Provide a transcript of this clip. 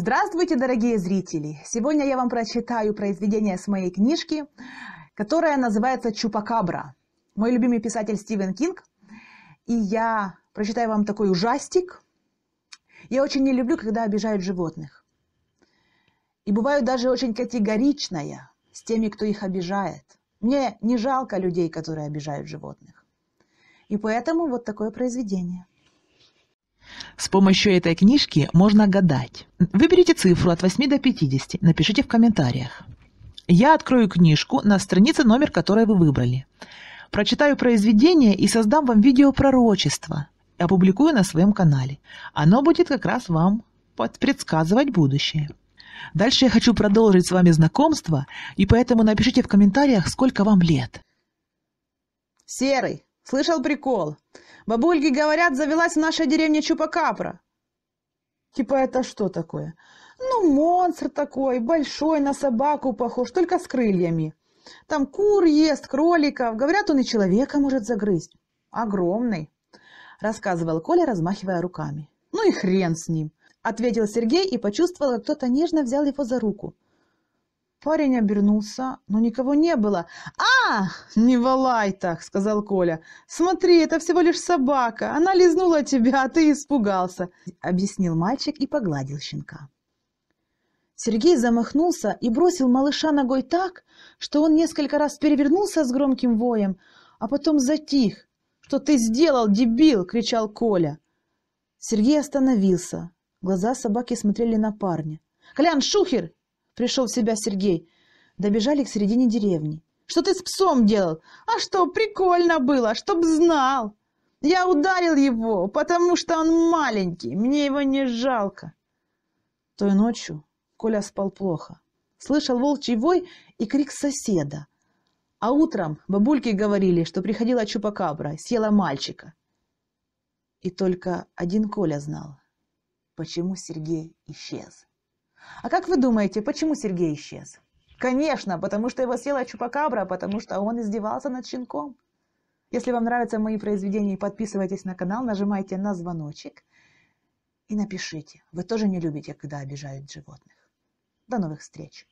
Здравствуйте, дорогие зрители! Сегодня я вам прочитаю произведение с моей книжки, которая называется «Чупакабра». Мой любимый писатель Стивен Кинг. И я прочитаю вам такой ужастик. Я очень не люблю, когда обижают животных. И бываю даже очень категоричная с теми, кто их обижает. Мне не жалко людей, которые обижают животных. И поэтому вот такое произведение – с помощью этой книжки можно гадать. Выберите цифру от 8 до 50, напишите в комментариях. Я открою книжку на странице, номер которой вы выбрали. Прочитаю произведение и создам вам видео пророчество. Опубликую на своем канале. Оно будет как раз вам предсказывать будущее. Дальше я хочу продолжить с вами знакомство, и поэтому напишите в комментариях, сколько вам лет. Серый, слышал прикол? Бабульки говорят, завелась в нашей деревне чупакабра. Типа это что такое? Ну, монстр такой, большой, на собаку похож, только с крыльями. Там кур ест, кроликов. Говорят, он и человека может загрызть. Огромный, рассказывал Коля, размахивая руками. Ну и хрен с ним, ответил Сергей и почувствовал, как кто-то нежно взял его за руку. Парень обернулся, но никого не было. «А, не валай так!» — сказал Коля. «Смотри, это всего лишь собака. Она лизнула тебя, а ты испугался!» — объяснил мальчик и погладил щенка. Сергей замахнулся и бросил малыша ногой так, что он несколько раз перевернулся с громким воем, а потом затих. «Что ты сделал, дебил?» — кричал Коля. Сергей остановился. Глаза собаки смотрели на парня. «Колян, шухер!» Пришел в себя Сергей. Добежали к середине деревни. «Что ты с псом делал? А что, прикольно было, чтоб знал! Я ударил его, потому что он маленький, мне его не жалко!» Той ночью Коля спал плохо. Слышал волчий вой и крик соседа. А утром бабульки говорили, что приходила чупакабра, съела мальчика. И только один Коля знал, почему Сергей исчез. А как вы думаете, почему Сергей исчез? Конечно, потому что его съела Чупакабра, потому что он издевался над щенком. Если вам нравятся мои произведения, подписывайтесь на канал, нажимайте на звоночек и напишите. Вы тоже не любите, когда обижают животных. До новых встреч!